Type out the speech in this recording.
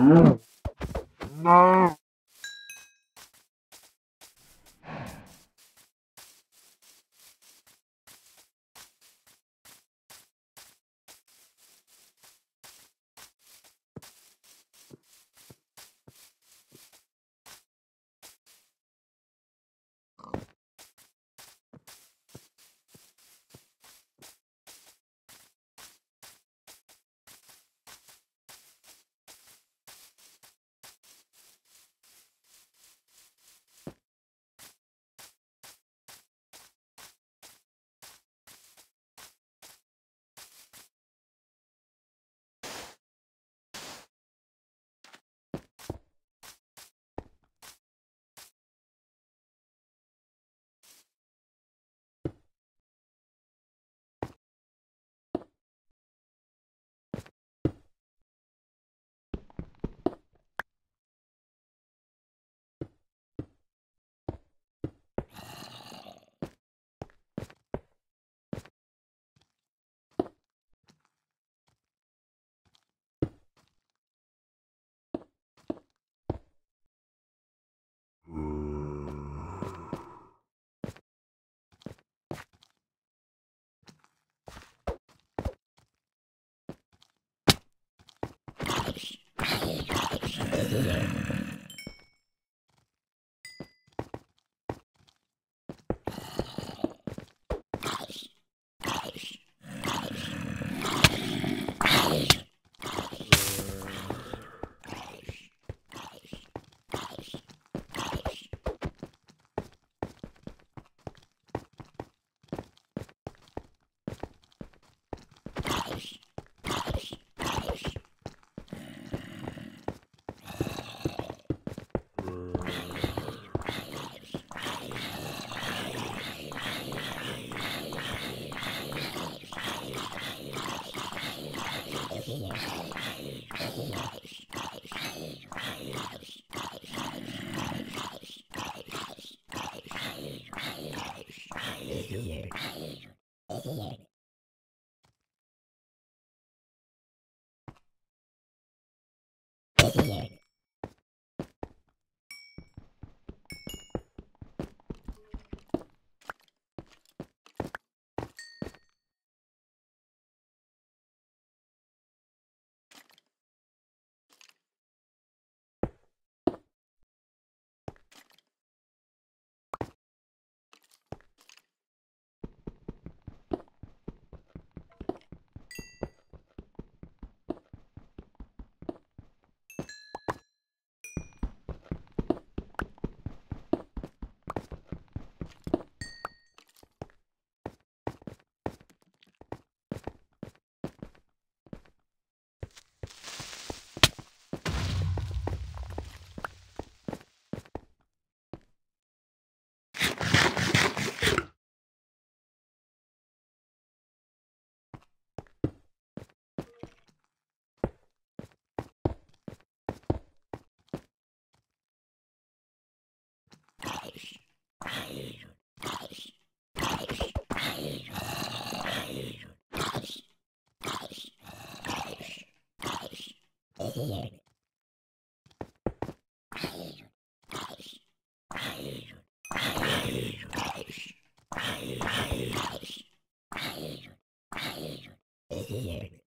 No. É. Here.